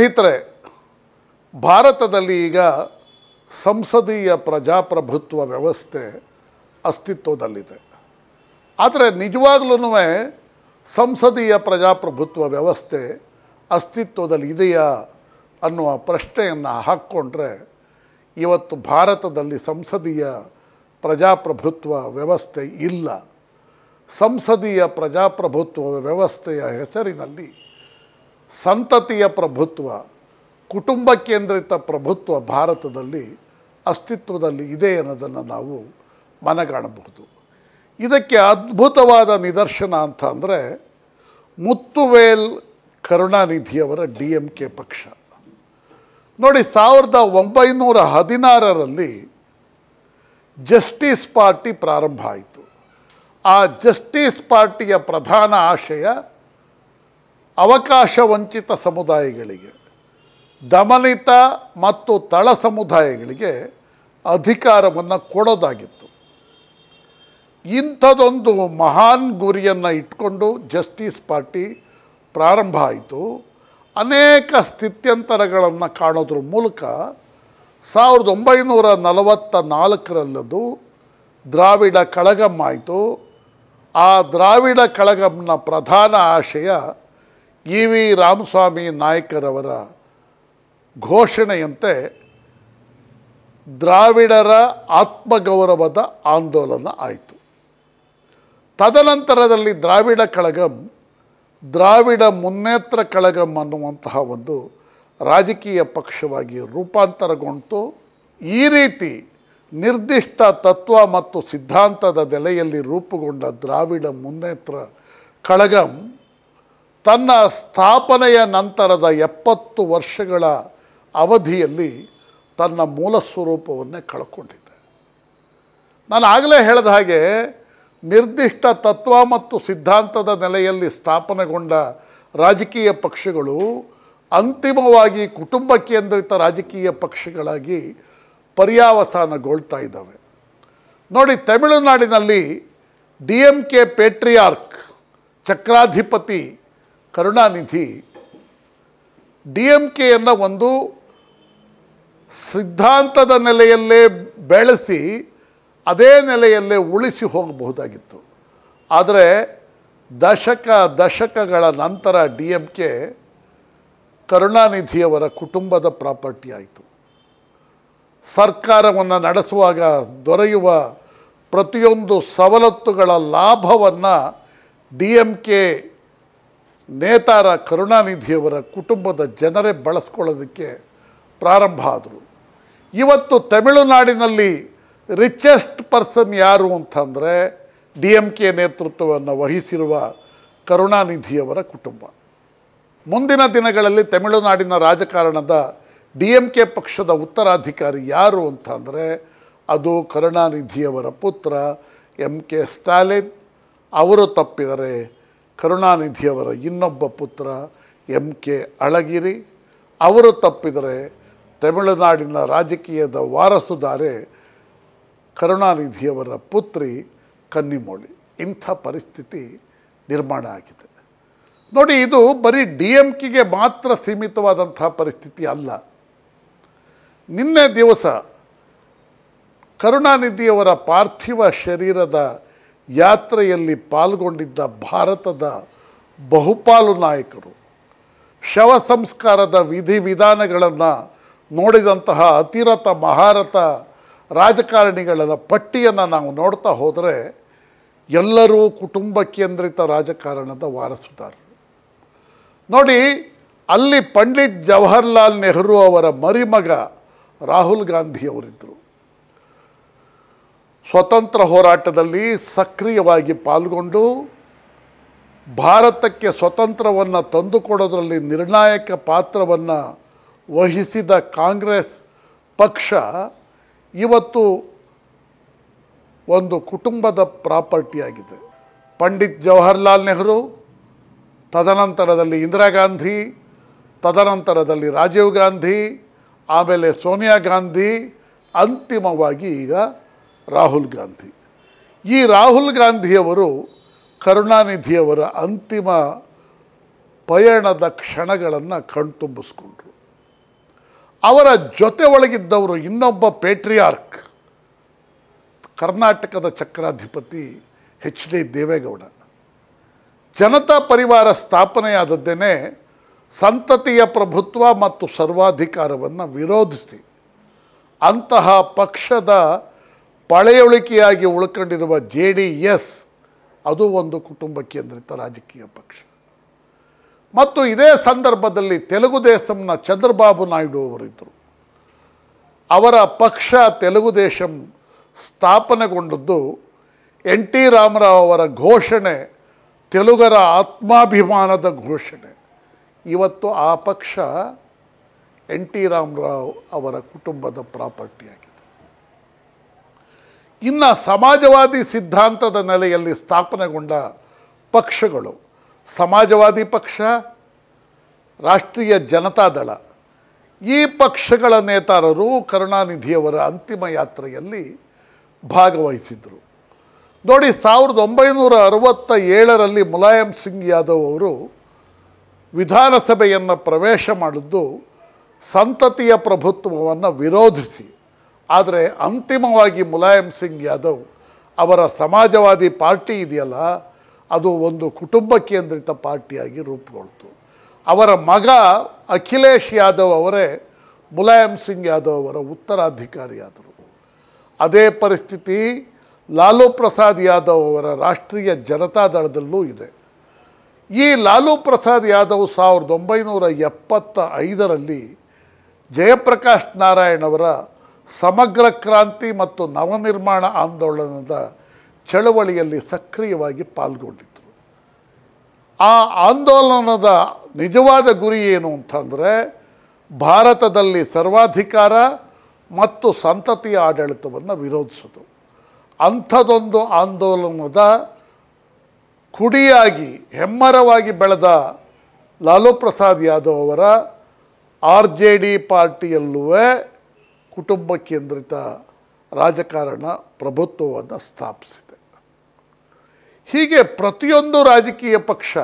ಸ್ನೇಹಿತರೆ, ಭಾರತದಲ್ಲಿ ಈಗ ಸಂಸದೀಯ ಪ್ರಜಾಪ್ರಭುತ್ವ ವ್ಯವಸ್ಥೆ ಅಸ್ತಿತ್ವದಲ್ಲಿದೆ. ಆದರೆ ನಿಜವಾಗ್ಲೂ ಸಂಸದೀಯ ಪ್ರಜಾಪ್ರಭುತ್ವ ವ್ಯವಸ್ಥೆ ಅಸ್ತಿತ್ವದಲ್ಲಿ ಇದೆಯಾ ಅನ್ನುವ ಪ್ರಶ್ನೆಯನ್ನು ಹಾಕ್ಕೊಂಡ್ರೆ ಇವತ್ತು ಭಾರತದಲ್ಲಿ ಸಂಸದೀಯ ಪ್ರಜಾಪ್ರಭುತ್ವ ವ್ಯವಸ್ಥೆ ಇಲ್ಲ. ಸಂಸದೀಯ ಪ್ರಜಾಪ್ರಭುತ್ವ ವ್ಯವಸ್ಥೆಯ ಹೆಸರಿನಲ್ಲಿ ಸಂತತಿಯ ಪ್ರಭುತ್ವ, ಕುಟುಂಬ ಕೇಂದ್ರಿತ ಪ್ರಭುತ್ವ ಭಾರತದಲ್ಲಿ ಅಸ್ತಿತ್ವದಲ್ಲಿ ಇದೆ ಅನ್ನೋದನ್ನು ನಾವು ಮನಗಾಣಬಹುದು. ಇದಕ್ಕೆ ಅದ್ಭುತವಾದ ನಿದರ್ಶನ ಅಂತ ಅಂದರೆ ಮುತ್ತುವೇಲ್ ಕರುಣಾನಿಧಿಯವರ ಡಿ ಎಂ ಕೆ ಪಕ್ಷ. ನೋಡಿ, ಸಾವಿರದ ಒಂಬೈನೂರ ಹದಿನಾರರಲ್ಲಿ ಜಸ್ಟಿಸ್ ಪಾರ್ಟಿ ಪ್ರಾರಂಭ ಆಯಿತು. ಆ ಜಸ್ಟಿಸ್ ಪಾರ್ಟಿಯ ಪ್ರಧಾನ ಆಶಯ ಅವಕಾಶ ವಂಚಿತ ಸಮುದಾಯಗಳಿಗೆ, ದಮನಿತ ಮತ್ತು ತಳ ಸಮುದಾಯಗಳಿಗೆ ಅಧಿಕಾರವನ್ನು ಕೊಡೋದಾಗಿತ್ತು. ಇಂಥದೊಂದು ಮಹಾನ್ ಗುರಿಯನ್ನು ಇಟ್ಕೊಂಡು ಜಸ್ಟಿಸ್ ಪಾರ್ಟಿ ಪ್ರಾರಂಭ ಆಯಿತು. ಅನೇಕ ಸ್ಥಿತ್ಯಂತರಗಳನ್ನು ಕಾಣೋದ್ರ ಮೂಲಕ ಸಾವಿರದ ಒಂಬೈನೂರ ನಲವತ್ತ ನಾಲ್ಕರಲ್ಲದು ದ್ರಾವಿಡ ಕಳಗಂ ಆಯಿತು. ಆ ದ್ರಾವಿಡ ಕಳಗಂನ ಪ್ರಧಾನ ಆಶಯ ಇ ವಿ. ರಾಮಸ್ವಾಮಿ ನಾಯಕರವರ ಘೋಷಣೆಯಂತೆ ದ್ರಾವಿಡರ ಆತ್ಮಗೌರವದ ಆಂದೋಲನ ಆಯಿತು. ತದನಂತರದಲ್ಲಿ ದ್ರಾವಿಡ ಕಳಗಂ, ದ್ರಾವಿಡ ಮುನ್ನೇತ್ರ ಕಳಗಂ ಅನ್ನುವಂತಹ ಒಂದು ರಾಜಕೀಯ ಪಕ್ಷವಾಗಿ ರೂಪಾಂತರಗೊಂಡು ಈ ರೀತಿ ನಿರ್ದಿಷ್ಟ ತತ್ವ ಮತ್ತು ಸಿದ್ಧಾಂತದ ನೆಲೆಯಲ್ಲಿ ರೂಪುಗೊಂಡ ದ್ರಾವಿಡ ಮುನ್ನೇತ್ರ ಕಳಗಂ ತನ್ನ ಸ್ಥಾಪನೆಯ ನಂತರದ ಎಪ್ಪತ್ತು ವರ್ಷಗಳ ಅವಧಿಯಲ್ಲಿ ತನ್ನ ಮೂಲ ಸ್ವರೂಪವನ್ನೇ ಕಳ್ಕೊಂಡಿದೆ ನಾನು ಆಗಲೇ ಹೇಳಿದ ಹಾಗೆ ನಿರ್ದಿಷ್ಟ ತತ್ವ ಮತ್ತು ಸಿದ್ಧಾಂತದ ನೆಲೆಯಲ್ಲಿ ಸ್ಥಾಪನೆಗೊಂಡ ರಾಜಕೀಯ ಪಕ್ಷಗಳು ಅಂತಿಮವಾಗಿ ಕುಟುಂಬ ಕೇಂದ್ರಿತ ರಾಜಕೀಯ ಪಕ್ಷಗಳಾಗಿ ಪರ್ಯಾವಸಾನಗೊಳ್ತಾ ಇದ್ದಾವೆ. ನೋಡಿ, ತಮಿಳುನಾಡಿನಲ್ಲಿ ಡಿ ಎಂ ಕೆ ಪೇಟ್ರಿಯಾರ್ಕ್, ಚಕ್ರಾಧಿಪತಿ ಕರುಣಾನಿಧಿ, ಡಿ ಎಂ ಕೆಯನ್ನು ಒಂದು ಸಿದ್ಧಾಂತದ ನೆಲೆಯಲ್ಲೇ ಬೆಳೆಸಿ, ಅದೇ ನೆಲೆಯಲ್ಲೇ ಉಳಿಸಿ ಹೋಗಬಹುದಾಗಿತ್ತು. ಆದರೆ ದಶಕ ದಶಕಗಳ ನಂತರ ಡಿ ಎಂ ಕೆ ಕರುಣಾನಿಧಿಯವರ ಕುಟುಂಬದ ಪ್ರಾಪರ್ಟಿ ಆಯಿತು. ಸರ್ಕಾರವನ್ನು ನಡೆಸುವಾಗ ದೊರೆಯುವ ಪ್ರತಿಯೊಂದು ಸವಲತ್ತುಗಳ ಲಾಭವನ್ನು ಡಿ ಎಂ ಕೆ ನೇತಾರ ಕರುಣಾನಿಧಿಯವರ ಕುಟುಂಬದ ಜನರೇ ಬಳಸ್ಕೊಳ್ಳೋದಕ್ಕೆ ಪ್ರಾರಂಭ ಆದರು. ಇವತ್ತು ತಮಿಳುನಾಡಿನಲ್ಲಿ ರಿಚೆಸ್ಟ್ ಪರ್ಸನ್ ಯಾರು ಅಂತಂದರೆ ಡಿ ಎಂ ಕೆ ನೇತೃತ್ವವನ್ನು ವಹಿಸಿರುವ ಕರುಣಾನಿಧಿಯವರ ಕುಟುಂಬ. ಮುಂದಿನ ದಿನಗಳಲ್ಲಿ ತಮಿಳುನಾಡಿನ ರಾಜಕಾರಣದ ಡಿ ಎಂ ಕೆ ಪಕ್ಷದ ಉತ್ತರಾಧಿಕಾರಿ ಯಾರು ಅಂತಂದರೆ ಅದು ಕರುಣಾನಿಧಿಯವರ ಪುತ್ರ ಎಂ ಕೆ ಸ್ಟಾಲಿನ್. ಅವರು ತಪ್ಪಿದರೆ ಕರುಣಾನಿಧಿಯವರ ಇನ್ನೊಬ್ಬ ಪುತ್ರ ಎಂ ಕೆ ಅಳಗಿರಿ. ಅವರು ತಪ್ಪಿದರೆ ತಮಿಳುನಾಡಿನ ರಾಜಕೀಯದ ವಾರಸುದಾರೆ ಕರುಣಾನಿಧಿಯವರ ಪುತ್ರಿ ಕನ್ನಿಮೋಳಿ. ಇಂಥ ಪರಿಸ್ಥಿತಿ ನಿರ್ಮಾಣ ಆಗಿದೆ. ನೋಡಿ, ಇದು ಬರೀ ಡಿ ಎಂ ಕೆಗೆ ಮಾತ್ರ ಸೀಮಿತವಾದಂಥ ಪರಿಸ್ಥಿತಿ ಅಲ್ಲ. ನಿನ್ನೆ ದಿವಸ ಕರುಣಾನಿಧಿಯವರ ಪಾರ್ಥಿವ ಶರೀರದ ಯಾತ್ರೆಯಲ್ಲಿ ಪಾಲ್ಗೊಂಡಿದ್ದ ಭಾರತದ ಬಹುಪಾಲು ನಾಯಕರು. ಶವ ಸಂಸ್ಕಾರದ ವಿಧಿವಿಧಾನಗಳನ್ನು ನೋಡಿದಂತಹ ಅತಿರಥ ಮಹಾರಥ ರಾಜಕಾರಣಿಗಳ ಪಟ್ಟಿಯನ್ನು ನಾವು ನೋಡ್ತಾ ಹೋದರೆ ಎಲ್ಲರೂ ಕುಟುಂಬ ಕೇಂದ್ರಿತ ರಾಜಕಾರಣದ ವಾರಸುದಾರರು. ನೋಡಿ, ಅಲ್ಲಿ ಪಂಡಿತ್ ಜವಹರ್ಲಾಲ್ ನೆಹರು ಅವರ ಮರಿಮಗ ರಾಹುಲ್ ಗಾಂಧಿಯವರಿದ್ದರು ಸ್ವತಂತ್ರ ಹೋರಾಟದಲ್ಲಿ ಸಕ್ರಿಯವಾಗಿ ಪಾಲ್ಗೊಂಡು ಭಾರತಕ್ಕೆ ಸ್ವತಂತ್ರವನ್ನು ತಂದುಕೊಡೋದರಲ್ಲಿ ನಿರ್ಣಾಯಕ ಪಾತ್ರವನ್ನು ವಹಿಸಿದ ಕಾಂಗ್ರೆಸ್ ಪಕ್ಷ ಇವತ್ತು ಒಂದು ಕುಟುಂಬದ ಪ್ರಾಪರ್ಟಿಯಾಗಿದೆ. ಪಂಡಿತ್ ಜವಾಹರ್ಲಾಲ್ ನೆಹರು, ತದನಂತರದಲ್ಲಿ ಇಂದಿರಾ ಗಾಂಧಿ, ತದನಂತರದಲ್ಲಿ ರಾಜೀವ್ ಗಾಂಧಿ, ಆಮೇಲೆ ಸೋನಿಯಾ ಗಾಂಧಿ, ಅಂತಿಮವಾಗಿ ಈಗ ರಾಹುಲ್ ಗಾಂಧಿ. ಈ ರಾಹುಲ್ ಗಾಂಧಿಯವರು ಕರುಣಾನಿಧಿಯವರ ಅಂತಿಮ ಪಯಣದ ಕ್ಷಣಗಳನ್ನು ಕಣ್ತುಂಬಿಸ್ಕೊಂಡ್ರು. ಅವರ ಜೊತೆ ಒಳಗಿದ್ದವರು ಇನ್ನೊಬ್ಬ ಪೇಟ್ರಿಯಾರ್ಕ್, ಕರ್ನಾಟಕದ ಚಕ್ರಾಧಿಪತಿ ಹೆಚ್ ಡಿ ದೇವೇಗೌಡ. ಜನತಾ ಪರಿವಾರ ಸ್ಥಾಪನೆಯಾದದ್ದೇನೆ ಸಂತತಿಯ ಪ್ರಭುತ್ವ ಮತ್ತು ಸರ್ವಾಧಿಕಾರವನ್ನು ವಿರೋಧಿಸಿ ಅಂತಹ ಪಕ್ಷದ ಪಳೆಯುಳಿಕೆಯಾಗಿ ಉಳ್ಕೊಂಡಿರುವ ಜೆ ಡಿ ಎಸ್ ಅದು ಒಂದು ಕುಟುಂಬ ಕೇಂದ್ರಿತ ರಾಜಕೀಯ ಪಕ್ಷ. ಮತ್ತು ಇದೇ ಸಂದರ್ಭದಲ್ಲಿ ತೆಲುಗು ದೇಶಂನ ಚಂದ್ರಬಾಬು ನಾಯ್ಡು ಅವರಿದ್ದರು. ಅವರ ಪಕ್ಷ ತೆಲುಗು ದೇಶಂ ಸ್ಥಾಪನೆಗೊಂಡದ್ದು ಎನ್ ಟಿ ರಾಮರಾವ್ ಅವರ ಘೋಷಣೆ, ತೆಲುಗರ ಆತ್ಮಾಭಿಮಾನದ ಘೋಷಣೆ. ಇವತ್ತು ಆ ಪಕ್ಷ ಎನ್ ಟಿ ರಾಮರಾವ್ ಅವರ ಕುಟುಂಬದ ಪ್ರಾಪರ್ಟಿಯಾಗಿದೆ. ಇನ್ನು ಸಮಾಜವಾದಿ ಸಿದ್ಧಾಂತದ ನೆಲೆಯಲ್ಲಿ ಸ್ಥಾಪನೆಗೊಂಡ ಪಕ್ಷಗಳು. ಸಮಾಜವಾದಿ ಪಕ್ಷ, ರಾಷ್ಟ್ರೀಯ ಜನತಾದಳ ಈ ಪಕ್ಷಗಳ ನೇತಾರರು ಕರುಣಾನಿಧಿಯವರ ಅಂತಿಮ ಯಾತ್ರೆಯಲ್ಲಿ ಭಾಗವಹಿಸಿದರು. ನೋಡಿ, ಸಾವಿರದ ಒಂಬೈನೂರ ಅರವತ್ತ ಏಳರಲ್ಲಿ ಮುಲಾಯಂ ಸಿಂಗ್ ಯಾದವ್ ಅವರು ವಿಧಾನಸಭೆಯನ್ನು ಪ್ರವೇಶ ಮಾಡಿದ್ದು, ಸಂತತಿಯ ಪ್ರಭುತ್ವವನ್ನು ವಿರೋಧಿಸಿ. ಆದರೆ ಅಂತಿಮವಾಗಿ ಮುಲಾಯಂ ಸಿಂಗ್ ಯಾದವ್ ಅವರ ಸಮಾಜವಾದಿ ಪಾರ್ಟಿ ಇದೆಯಲ್ಲ, ಅದು ಒಂದು ಕುಟುಂಬ ಕೇಂದ್ರಿತ ಪಾರ್ಟಿಯಾಗಿ ರೂಪುಗೊಳ್ತು. ಅವರ ಮಗ ಅಖಿಲೇಶ್ ಯಾದವ್ ಅವರೇ ಮುಲಾಯಂ ಸಿಂಗ್ ಯಾದವ್ ಅವರ ಉತ್ತರಾಧಿಕಾರಿಯಾದರು. ಅದೇ ಪರಿಸ್ಥಿತಿ ಲಾಲು ಪ್ರಸಾದ್ ಯಾದವ್ ಅವರ ರಾಷ್ಟ್ರೀಯ ಜನತಾದಳದಲ್ಲೂ ಇದೆ. ಈ ಲಾಲು ಪ್ರಸಾದ್ ಯಾದವ್ ಸಾವಿರದ ಒಂಬೈನೂರ ಎಪ್ಪತ್ತ ಐದರಲ್ಲಿ ಜಯಪ್ರಕಾಶ್ ನಾರಾಯಣ್ ಅವರ ಸಮಗ್ರ ಕ್ರಾಂತಿ ಮತ್ತು ನವನಿರ್ಮಾಣ ಆಂದೋಲನದ ಚಳವಳಿಯಲ್ಲಿ ಸಕ್ರಿಯವಾಗಿ ಪಾಲ್ಗೊಂಡಿದ್ದರು ಆ ಆಂದೋಲನದ ನಿಜವಾದ ಗುರಿ ಏನು ಅಂತಂದರೆ ಭಾರತದಲ್ಲಿ ಸರ್ವಾಧಿಕಾರ ಮತ್ತು ಸಂತತಿಯ ಆಡಳಿತವನ್ನು ವಿರೋಧಿಸೋದು. ಅಂಥದೊಂದು ಆಂದೋಲನದ ಕುಡಿಯಾಗಿ, ಹೆಮ್ಮರವಾಗಿ ಬೆಳೆದ ಲಾಲು ಪ್ರಸಾದ್ ಯಾದವ್ ಅವರ ಆರ್ ಜೆ ಡಿ ಪಾರ್ಟಿಯಲ್ಲೂ ಕುಟುಂಬ ಕೇಂದ್ರಿತ ರಾಜಕಾರಣ ಪ್ರಭುತ್ವವನ್ನು ಸ್ಥಾಪಿಸಿದೆ. ಹೀಗೆ ಪ್ರತಿಯೊಂದು ರಾಜಕೀಯ ಪಕ್ಷ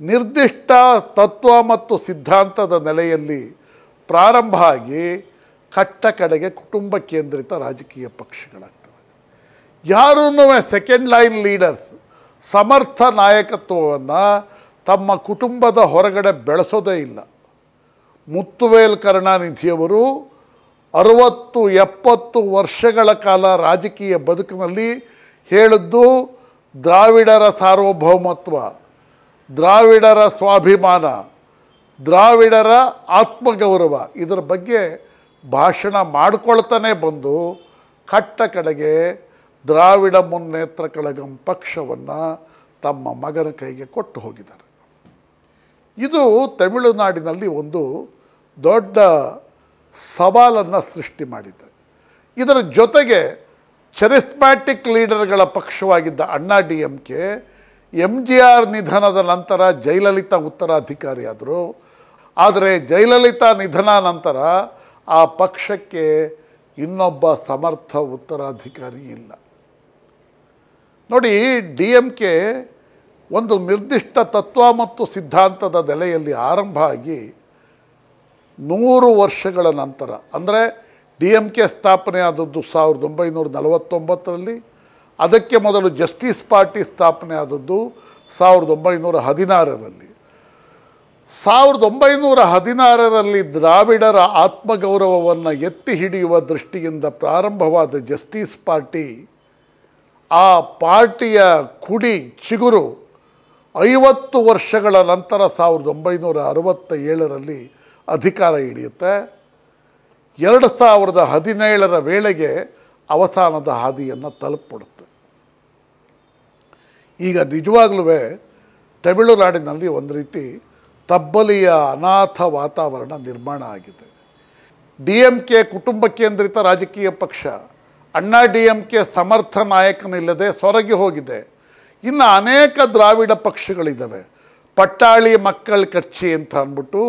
ನಿರ್ದಿಷ್ಟ ತತ್ವ ಮತ್ತು ಸಿದ್ಧಾಂತದ ನೆಲೆಯಲ್ಲಿ ಪ್ರಾರಂಭ ಆಗಿ ಕಟ್ಟ ಕಡೆಗೆ ಕುಟುಂಬ ಕೇಂದ್ರಿತ ರಾಜಕೀಯ ಪಕ್ಷಗಳಾಗ್ತವೆ. ಯಾರೂ ಸೆಕೆಂಡ್ ಲೈನ್ ಲೀಡರ್ಸ್ ಸಮರ್ಥ ನಾಯಕತ್ವವನ್ನು ತಮ್ಮ ಕುಟುಂಬದ ಹೊರಗಡೆ ಬೆಳೆಸೋದೇ ಇಲ್ಲ. ಮುತ್ತುವೇಲ್ ಕರುಣಾನಿಧಿಯವರು ಅರುವತ್ತು ಎಪ್ಪತ್ತು ವರ್ಷಗಳ ಕಾಲ ರಾಜಕೀಯ ಬದುಕಿನಲ್ಲಿ ಹೇಳಿದ್ದು ದ್ರಾವಿಡರ ಸಾರ್ವಭೌಮತ್ವ, ದ್ರಾವಿಡರ ಸ್ವಾಭಿಮಾನ, ದ್ರಾವಿಡರ ಆತ್ಮಗೌರವ ಇದರ ಬಗ್ಗೆ ಭಾಷಣ ಮಾಡಿಕೊಳ್ತಾನೆ ಬಂದು ಕಟ್ಟ ಕಡೆಗೆ ದ್ರಾವಿಡ ಮುನ್ನೇತ್ರ ಕಳಗಂ ಪಕ್ಷವನ್ನು ತಮ್ಮ ಮಗನ ಕೈಗೆ ಕೊಟ್ಟು ಹೋಗಿದ್ದಾರೆ. ಇದು ತಮಿಳುನಾಡಿನಲ್ಲಿ ಒಂದು ದೊಡ್ಡ ಸವಾಲನ್ನು ಸೃಷ್ಟಿ ಮಾಡಿದೆ ಇದರ ಜೊತೆಗೆ ಚೆರಿಸ್ಮ್ಯಾಟಿಕ್ ಲೀಡರ್ಗಳ ಪಕ್ಷವಾಗಿದ್ದ Anna D M K M G R ನಿಧನದ ನಂತರ ಜಯಲಲಿತಾ ಉತ್ತರಾಧಿಕಾರಿಯಾದರು. ಆದರೆ ಜಯಲಲಿತಾ ನಿಧನ ನಂತರ ಆ ಪಕ್ಷಕ್ಕೆ ಇನ್ನೊಬ್ಬ ಸಮರ್ಥ ಉತ್ತರಾಧಿಕಾರಿ ಇಲ್ಲ. ನೋಡಿ, ಡಿ ಎಂ ಕೆ ಒಂದು ನಿರ್ದಿಷ್ಟ ತತ್ವ ಮತ್ತು ಸಿದ್ಧಾಂತದ ನೆಲೆಯಲ್ಲಿ ಆರಂಭ ಆಗಿ ನೂರು ವರ್ಷಗಳ ನಂತರ, ಅಂದರೆ ಡಿ ಎಂ ಕೆ ಸ್ಥಾಪನೆ ಆದದ್ದು ಸಾವಿರದ ಒಂಬೈನೂರ ನಲವತ್ತೊಂಬತ್ತರಲ್ಲಿ, ಅದಕ್ಕೆ ಮೊದಲು ಜಸ್ಟಿಸ್ ಪಾರ್ಟಿ ಸ್ಥಾಪನೆ ಆದದ್ದು ಸಾವಿರದ ಒಂಬೈನೂರ ಹದಿನಾರರಲ್ಲಿ. ಸಾವಿರದ ಒಂಬೈನೂರ ಹದಿನಾರರಲ್ಲಿ ದ್ರಾವಿಡರ ಆತ್ಮಗೌರವವನ್ನು ಎತ್ತಿ ಹಿಡಿಯುವ ದೃಷ್ಟಿಯಿಂದ ಪ್ರಾರಂಭವಾದ ಜಸ್ಟಿಸ್ ಪಾರ್ಟಿ, ಆ ಪಾರ್ಟಿಯ ಕುಡಿ ಚಿಗುರು ಐವತ್ತು ವರ್ಷಗಳ ನಂತರ ಸಾವಿರದ ಒಂಬೈನೂರ ಅರವತ್ತ ಏಳರಲ್ಲಿ ಅಧಿಕಾರ ಹಿಡಿಯುತ್ತೆ. ಎರಡು ಸಾವಿರದ ಹದಿನೇಳರ ವೇಳೆಗೆ ಅವಸಾನದ ಹಾದಿಯನ್ನು ತಲುಪಿಬಿಡುತ್ತೆ. ಈಗ ನಿಜವಾಗ್ಲೂ ತಮಿಳುನಾಡಿನಲ್ಲಿ ಒಂದು ರೀತಿ ತಬ್ಬಲಿಯ ಅನಾಥ ವಾತಾವರಣ ನಿರ್ಮಾಣ ಆಗಿದೆ. ಡಿ ಎಂ ಕೆ ಕುಟುಂಬ ಕೇಂದ್ರಿತ ರಾಜಕೀಯ ಪಕ್ಷ, ಅಣ್ಣಾ ಡಿ ಎಂ ಕೆ ಸಮರ್ಥ ನಾಯಕನಿಲ್ಲದೆ ಸೊರಗಿ ಹೋಗಿದೆ. ಇನ್ನು ಅನೇಕ ದ್ರಾವಿಡ ಪಕ್ಷಗಳಿದ್ದಾವೆ ಪಟ್ಟಾಳಿ ಮಕ್ಕಳ ಕಚ್ಚಿ ಅಂತ ಅಂದ್ಬಿಟ್ಟು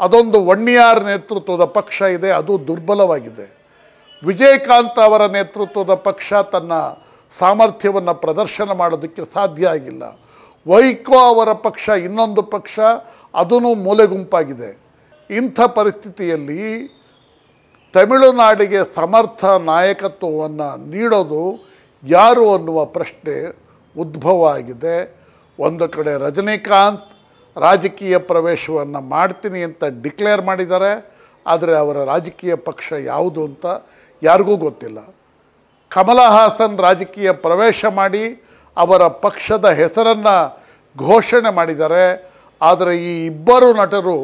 ಅದೊಂದು ವಣ್ಣಿಯಾರ್ ನೇತೃತ್ವದ ಪಕ್ಷ ಇದೆ, ಅದು ದುರ್ಬಲವಾಗಿದೆ. ವಿಜಯಕಾಂತ್ ಅವರ ನೇತೃತ್ವದ ಪಕ್ಷ ತನ್ನ ಸಾಮರ್ಥ್ಯವನ್ನು ಪ್ರದರ್ಶನ ಮಾಡೋದಕ್ಕೆ ಸಾಧ್ಯ ಆಗಿಲ್ಲ. ವೈಕೋ ಅವರ ಪಕ್ಷ ಇನ್ನೊಂದು ಪಕ್ಷ ಅದೂ ಮೂಲೆಗುಂಪಾಗಿದೆ. ಇಂಥ ಪರಿಸ್ಥಿತಿಯಲ್ಲಿ ತಮಿಳುನಾಡಿಗೆ ಸಮರ್ಥ ನಾಯಕತ್ವವನ್ನು ನೀಡೋದು ಯಾರು ಅನ್ನುವ ಪ್ರಶ್ನೆ ಉದ್ಭವ ಆಗಿದೆ. ಒಂದು ಕಡೆ ರಜನಿಕಾಂತ್ ರಾಜಕೀಯ ಪ್ರವೇಶವನ್ನು ಮಾಡ್ತೀನಿ ಅಂತ ಡಿಕ್ಲೇರ್ ಮಾಡಿದ್ದಾರೆ, ಆದರೆ ಅವರ ರಾಜಕೀಯ ಪಕ್ಷ ಯಾವುದು ಅಂತ ಯಾರಿಗೂ ಗೊತ್ತಿಲ್ಲ. ಕಮಲ ಹಾಸನ್ ರಾಜಕೀಯ ಪ್ರವೇಶ ಮಾಡಿ ಅವರ ಪಕ್ಷದ ಹೆಸರನ್ನು ಘೋಷಣೆ ಮಾಡಿದ್ದಾರೆ, ಆದರೆ ಈ ಇಬ್ಬರು ನಟರು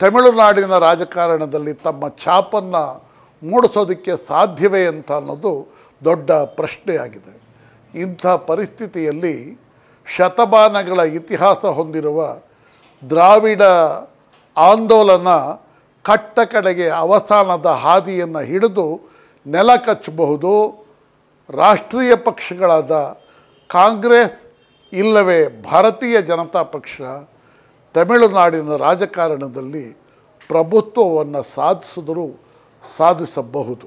ತಮಿಳುನಾಡಿನ ರಾಜಕಾರಣದಲ್ಲಿ ತಮ್ಮ ಛಾಪನ್ನು ಮೂಡಿಸೋದಕ್ಕೆ ಸಾಧ್ಯವೇ ಅಂತ ಅನ್ನೋದು ದೊಡ್ಡ ಪ್ರಶ್ನೆಯಾಗಿದೆ. ಇಂಥ ಪರಿಸ್ಥಿತಿಯಲ್ಲಿ ಶತಮಾನಗಳ ಇತಿಹಾಸ ಹೊಂದಿರುವ ದ್ರಾವಿಡ ಆಂದೋಲನ ಕಟ್ಟ ಕಡೆಗೆ ಅವಸಾನದ ಹಾದಿಯನ್ನು ಹಿಡಿದು ನೆಲ ಕಚ್ಚಬಹುದು. ರಾಷ್ಟ್ರೀಯ ಪಕ್ಷಗಳಾದ ಕಾಂಗ್ರೆಸ್, ಇಲ್ಲವೇ ಭಾರತೀಯ ಜನತಾ ಪಕ್ಷ, ತಮಿಳುನಾಡಿನ ರಾಜಕಾರಣದಲ್ಲಿ ಪ್ರಭುತ್ವವನ್ನು ಸಾಧಿಸಿದರೂ ಸಾಧಿಸಬಹುದು.